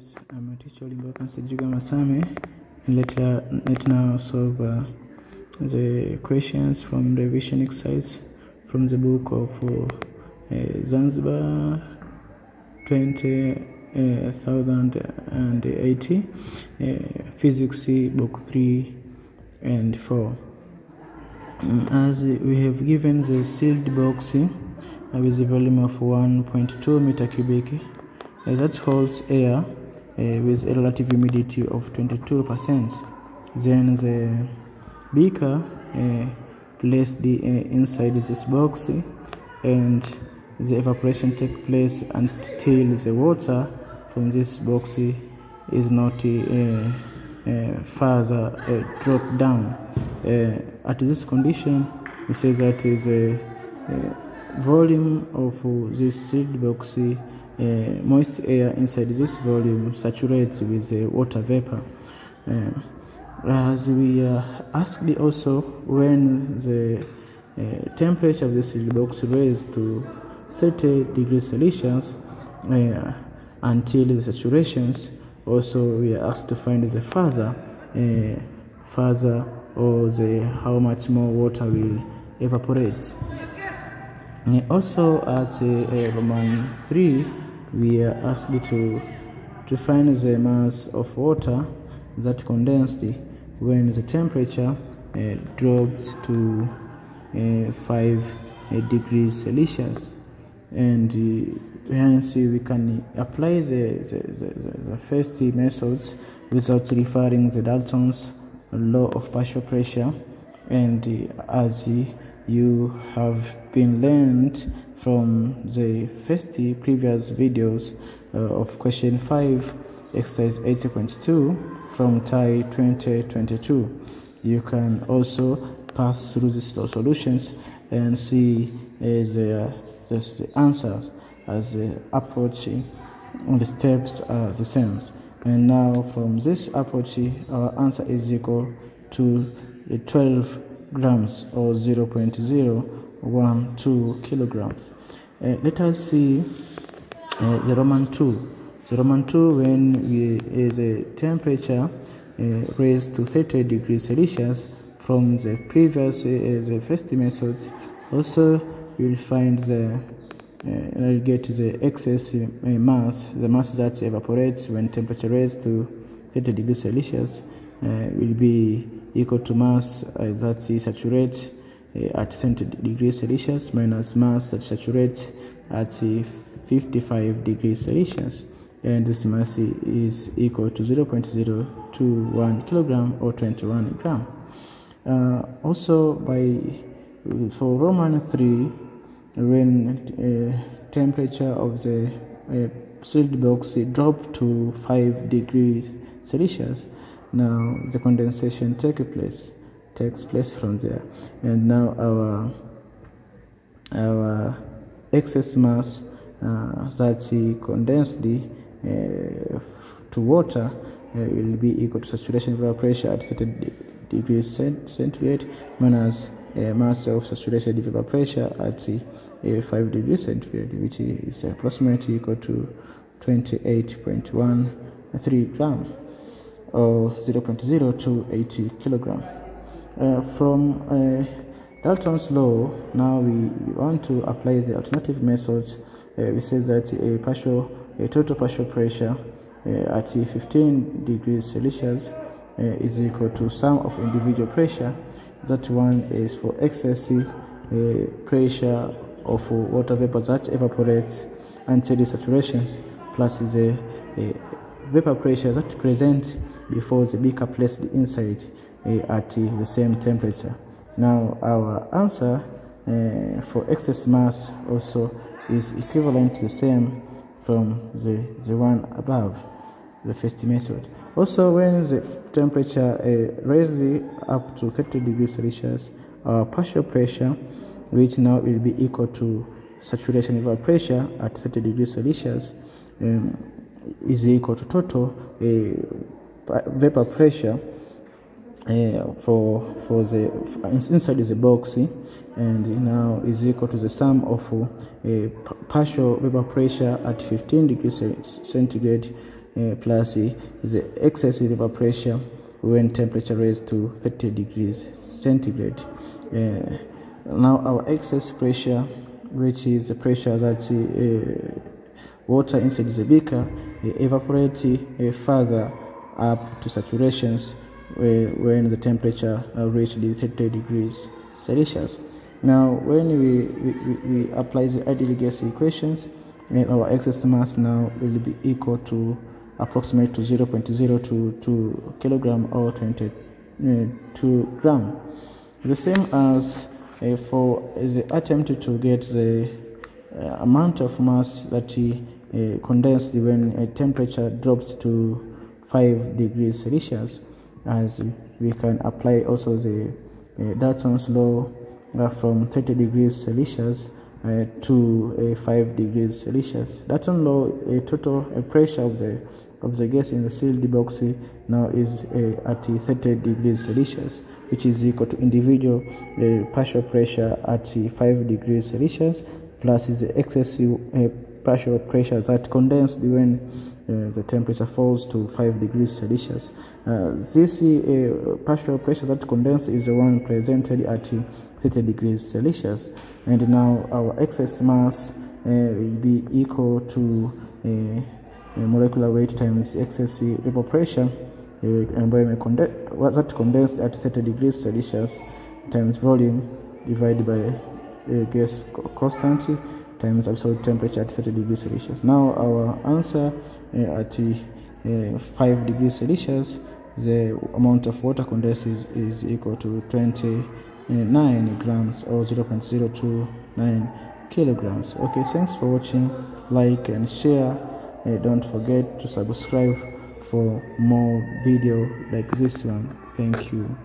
guys, I'm a teacher Olimboka Sejuga Masame and let, uh, now solve uh, the questions from the revision exercise from the book of uh, Zanzibar 20,080 uh, Physics book 3 and 4 um, as we have given the sealed box uh, with a volume of 1.2 meter cubic uh, that holds air uh, with a relative humidity of 22%. Then the beaker uh, placed the, inside this box and the evaporation take place until the water from this box is not uh, uh, further uh, drop down. at this condition, it says that the volume of this sealed box uh, moist air inside this volume saturates with uh, water vapor. Um, as we uh, asked also when the uh, temperature of the sealed box raised to 30 degrees Celsius uh, until the saturations, also we are asked to find the further, uh, further or the how much more water will evaporate. also at Roman 3 we are asked to find the mass of water that condensed when the temperature uh, drops to uh, 5 uh, degrees Celsius. And uh, hence we can apply the, the, the, the first methods without referring the Dalton's law of partial pressure. And uh, as you have been learned from the first previous videos uh, of question 5 exercise 80.2 from TIE 2022 you can also pass through these solutions and see uh, the, the answers as the approach and the steps are the same. And now from this approach our answer is equal to the 12 grams or 0.012 kilograms. Uh, let us see uh, the Roman 2. The Roman 2 when we, is a temperature uh, raised to 30 degrees Celsius from the previous uh, the first methods also you will find the uh, get the excess uh, mass the mass that evaporates when temperature raised to 30 degrees Celsius uh, will be equal to mass uh, that saturates uh, at 30 degrees Celsius minus mass that saturates at 55 degrees Celsius and this mass is equal to 0.021 kilogram or 21 gram. Uh, also by for Roman 3 when uh, temperature of the uh, sealed box dropped to 5 degrees Celsius now the condensation takes place takes place from there. And now our our excess mass uh, that's condensed uh, to water uh, will be equal to saturation vapor pressure at 30 degrees centigrade minus uh, mass of saturation vapor pressure at uh, 5 degrees centigrade which is approximately equal to 28.13 gram or 0.0280 kilogram. Uh, from uh, Dalton's law, now we want to apply the alternative methods. Uh, we say that a partial, a total partial pressure uh, at 15 degrees Celsius uh, is equal to sum of individual pressure. That one is for excess uh, pressure of water vapor that evaporates until the saturations plus the vapor pressure that present before the beaker placed inside uh, at the same temperature. Now our answer uh, for excess mass also is equivalent to the same from the, the one above, the first method. Also when the temperature uh, raised up to 30 degrees Celsius, our partial pressure, which now will be equal to saturation vapor pressure at 30 degrees Celsius, um, is equal to total uh, vapor pressure uh, for for the inside is a box and now is equal to the sum of a uh, partial vapor pressure at 15 degrees centigrade uh, plus the excessive vapor pressure when temperature raised to 30 degrees centigrade. Now our excess pressure which is the pressure that water inside the beaker evaporates further up to saturations when the temperature reaches 30 degrees Celsius. Now, when we, we, we apply the ideal gas equations, our excess mass now will be equal to approximately to 0.022 kilogram or 22 uh, gram. The same as uh, for the attempt to get the uh, amount of mass that uh, condensed when a temperature drops to 5 degrees Celsius as we can apply also the uh, Dalton's law uh, from 30 degrees Celsius uh, to uh, 5 degrees Celsius. Dalton's law, a total pressure of the of the gas in the sealed box now is uh, at 30 degrees Celsius, which is equal to individual uh, partial pressure at 5 degrees Celsius plus the excessive uh, partial pressure that condensed when uh, the temperature falls to 5 degrees Celsius. Uh, this uh, partial pressure that condense is the one presented at 30 degrees Celsius. And now our excess mass will be equal to molecular weight times excess vapor pressure uh, environment conde- that condensed at 30 degrees Celsius times volume divided by uh, gas constant times absolute temperature at 30 degrees Celsius. Now our answer uh, at uh, 5 degrees Celsius, the amount of water condensed is, is equal to 29 grams or 0.029 kilograms. Okay, thanks for watching. Like and share. Uh, don't forget to subscribe for more video like this one. Thank you.